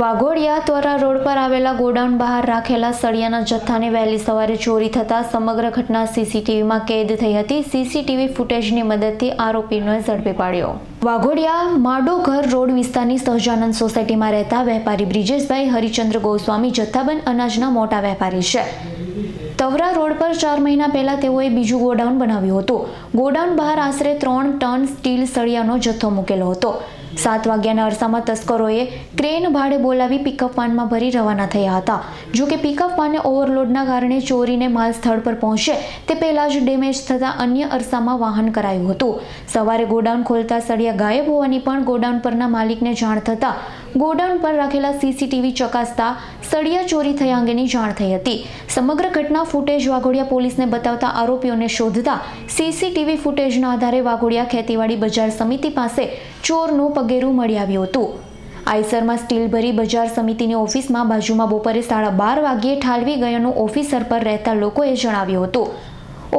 Waghodia ત્વરા road પર આવેલા godown બહાર રાખેલા સળિયાના જથ્થાને વહેલી સવારે ચોરી થતાં સમગ્ર ઘટના સીસીટીવીમાં કેદ થઈ હતી. સીસીટીવી ફૂટેજની મદદથી આરોપીને ઝડપી પાડ્યો. વાઘોડિયા માડોઘર રોડ વિસ્તારની સહજાનંદ સોસાયટીમાં રહેતા વેપારી બ્રિજેશભાઈ હરિચંદ્ર ગોસ્વામી જથ્થાબંધ અનાજના મોટા વેપારી છે. તવરા રોડ પર ચાર મહિના પહેલા તેઓએ બીજું ગોડાઉન બનાવ્યું હતું. ગોડાઉન બહાર આશરે ત્રણ ટન સ્ટીલ સળિયાનો જથ્થો મૂકેલો હતો. સાત વાગ્યાના અરસામાં તસ્કરોએ ક્રેન ભાડે બોલાવી પિકઅપ વાનમાં ભરી રવાના થયા હતા. જો કે પિકઅપ વાને ઓવરલોડના કારણે ચોરીને માલ સ્થળ પર પહોંચે, તે પહેલાં જ ડેમેજ થતાં અન્ય અરસામાં વાહન કરાયું હતું. સવારે ગોડાઉન ખોલતા સળિયા ગાયબ હોવાની પણ ગોડાઉન પરના માલિકને જાણ થતા ગોડાઉન પર રાખેલા સીસીટીવી ચકાસતા સળિયા ચોરી થયા અંગેની જાણ થઈ હતી. સમગ્ર ઘટના ફૂટેજ વાઘોડિયા પોલીસને બતાવતા આરોપીઓને શોધતા સીસીટીવી ફૂટેજના આધારે વાઘોડિયા ખેતીવાડી બજાર સમિતિ પાસે ચોરનું પગેરું મળી આવ્યું હતું. આઈસરમાં સ્ટીલભરી બજાર સમિતિની ઓફિસમાં બાજુમાં બપોરે સાડા બાર વાગ્યે ઠાલવી ગયાનું ઓફિસર પર રહેતા લોકોએ જણાવ્યું હતું.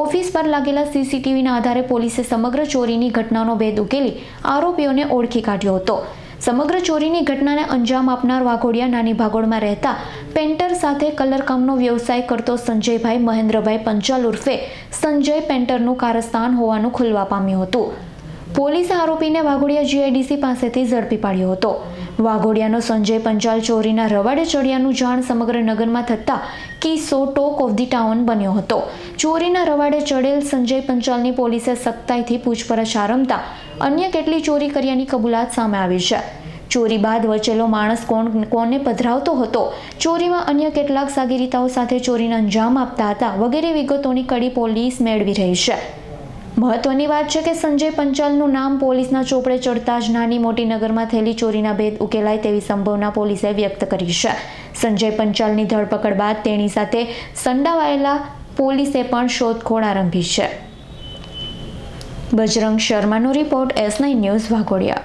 ઓફિસ પર લાગેલા સીસીટીવીના આધારે પોલીસે સમગ્ર ચોરીની ઘટનાનો ભેદ ઉકેલી આરોપીઓને ઓળખી કાઢ્યો હતો. સમગ્ર ચોરીની ઘટનાને અંજામ આપનાર વાઘોડિયા નાની ભાગોળમાં રહેતા પેન્ટર સાથે કલરકામનો વ્યવસાય કરતો સંજયભાઈ મહેન્દ્રભાઈ પંચાલ ઉર્ફે સંજય પેન્ટરનું કારસ્તાન હોવાનું ખુલવા પામ્યું હતું. પોલીસે આરોપીને વાઘોડિયા જીઆઈડીસી પાસેથી ઝડપી પાડ્યો હતો. વાઘોડિયાનો સંજય પંચાલ ચોરીના રવાડે ચડિયાનું જાણ સમગ્ર નગરમાં થતાં કિસ્સો ટોક ઓફ ધી ટાઉન બન્યો હતો. ચોરીના રવાડે ચડેલ સંજય પંચાલની પોલીસે સખ્તાઈથી પૂછપરછ આરંભતા અન્ય કેટલી ચોરી કર્યાની કબૂલાત સામે આવી છે. ચોરી બાદ વચેલો માણસ કોણ, કોને પધરાવતો હતો? ચોરીમાં અન્ય કેટલાક સાગીરીતાઓ સાથે ચોરીને અંજામ આપતા હતા. વગેરે વિગતોની કડી પોલીસ મેળવી રહી છે. મહત્વની વાત છે કે સંજય પંચાલનું નામ પોલીસના ચોપડે ચડતા જ નાની મોટી નગરમાં થયેલી ચોરીના ભેદ ઉકેલાય તેવી સંભાવના પોલીસે વ્યક્ત કરી છે. સંજય પંચાલની ધરપકડ બાદ તેની સાથે સંડાવાયેલા પોલીસે પણ શોધખોળ આરંભી છે. Bajrang શર્માનો report S nine news Vaghodiya.